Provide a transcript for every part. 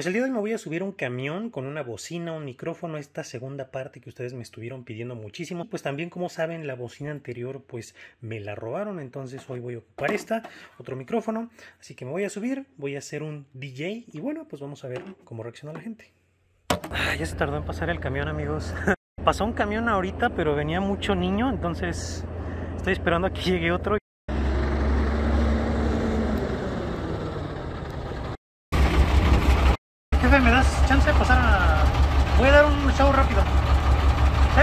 Pues el día de hoy me voy a subir un camión con una bocina, un micrófono, esta segunda parte que ustedes me estuvieron pidiendo muchísimo. Pues también como saben la bocina anterior pues me la robaron, entonces hoy voy a ocupar esta, otro micrófono. Así que me voy a subir, voy a hacer un DJ y bueno pues vamos a ver cómo reacciona la gente. Ah, ya se tardó en pasar el camión amigos. Pasó un camión ahorita pero venía mucho niño, entonces estoy esperando a que llegue otro. ¿Me das chance de pasar a...? Voy a dar un show rápido. ¿Sí?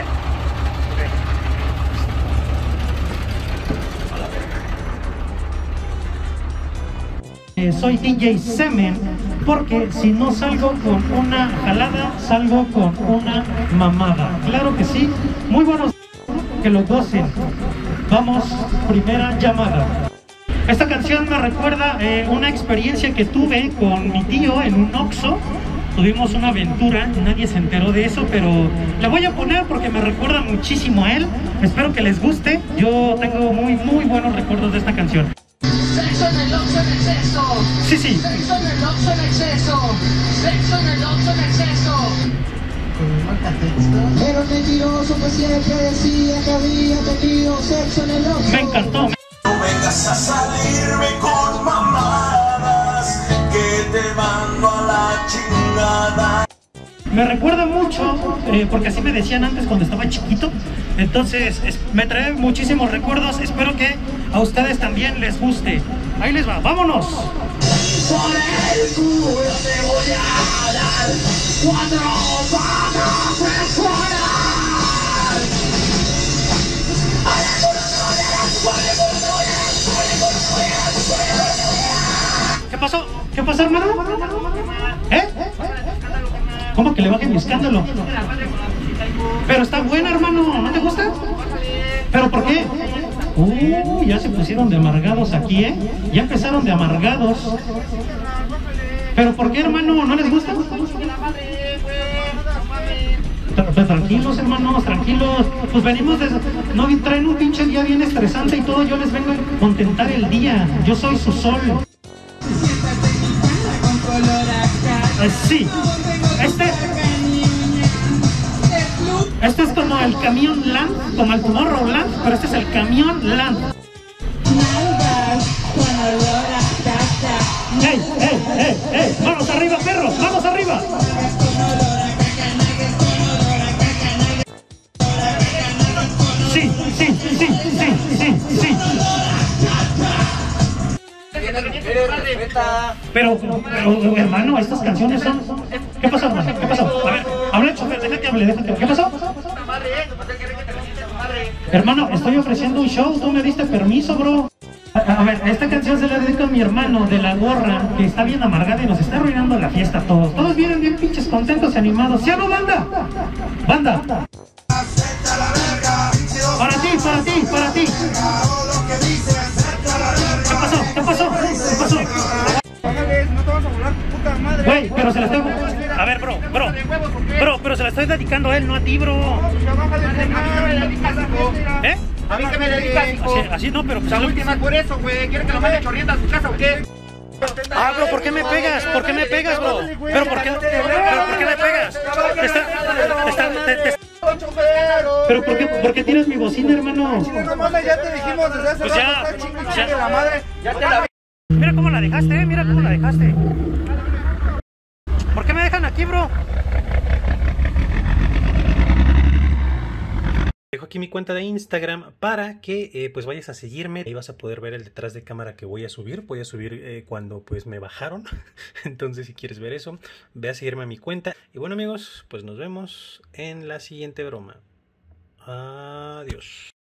Eh, soy DJ Semen porque si no salgo con una jalada, salgo con una mamada. Claro que sí. Muy buenos que lo gocen. Vamos, primera llamada. Esta canción me recuerda eh, una experiencia que tuve con mi tío en un Oxxo. Tuvimos una aventura, nadie se enteró de eso, pero la voy a poner porque me recuerda muchísimo a él. Espero que les guste. Yo tengo muy, muy buenos recuerdos de esta canción. Sexo en el Oxxo en exceso. Sí, sí. Sexo en el Oxxo en exceso. Sexo en el Oxxo en exceso. Era un mentiroso que siempre decía que había tenido sexo en el Oxxo. Me encantó. No vengas a salirme con mamadas que te mando a la chingada. Me recuerda mucho, eh, porque así me decían antes cuando estaba chiquito. Entonces, es- me trae muchísimos recuerdos. Espero que a ustedes también les guste. Ahí les va, vámonos. Por el culo te voy a dar cuatro patas. ¿Qué pasó? ¿Qué pasó, hermano? ¿Cómo que le bajen mi escándalo? Pero está buena, hermano. ¿No te gusta? ¿Pero por qué? Uh, ya se pusieron de amargados aquí, ¿eh? Ya empezaron de amargados. ¿Pero por qué, hermano? ¿No les gusta? Tra- Tranquilos, hermanos, tranquilos. Pues venimos de... No traen un pinche día bien estresante y todo. Yo les vengo a contentar el día. Yo soy su sol. Eh, sí. Este... Este es como el camión Land, como el Tomorrowland, pero este es el camión Land. ¡Ey, ey, ey, ey! ¡Vamos arriba, perros! ¡Vamos arriba! Sí, sí, sí, sí, sí, sí. Pero, pero, hermano, estas canciones son... ¿Qué pasó, hermano? ¿Qué pasó? A ver, habla el chofer, déjate hable, déjate. ¿Qué pasó? Hermano, estoy ofreciendo un show, tú me diste permiso, bro. A, a ver, esta canción se la dedico a mi hermano de la gorra, que está bien amargada y nos está arruinando la fiesta a todos. Todos vienen bien pinches contentos y animados. ¿Sí o no, banda? Banda. Para ti, para ti, para ti. ¿Qué pasó? ¿Qué pasó? ¿Qué pasó? No te vas a volar puta madre. Güey, pero se la estoy... A ver, bro, bro. Bro, pero se la estoy dedicando a él, no a ti, bro. ¿Eh? A mí que me dedicas. Así, así no, pero pues... La última por eso, güey. ¿Quieres que lo mande corriendo a su casa o qué? Ah, bro, ¿por qué me pegas? ¿Por qué me pegas, bro? ¿Pero por qué, pero por qué me pegas? Te está- ¿Pero por qué, por qué tiras mi bocina, hermano? No mames, ya te dijimos desde hace Pues rato, ya, está chingue, ya. chingue la madre. Ya te la vi. Mira cómo la dejaste, eh, mira cómo la dejaste. ¿Por qué me dejan bro? Dejo aquí mi cuenta de Instagram para que eh, pues vayas a seguirme. Ahí vas a poder ver el detrás de cámara que voy a subir. Voy a subir eh, cuando pues me bajaron. Entonces si quieres ver eso, ve a seguirme a mi cuenta. Y bueno amigos, pues nos vemos en la siguiente broma. Adiós.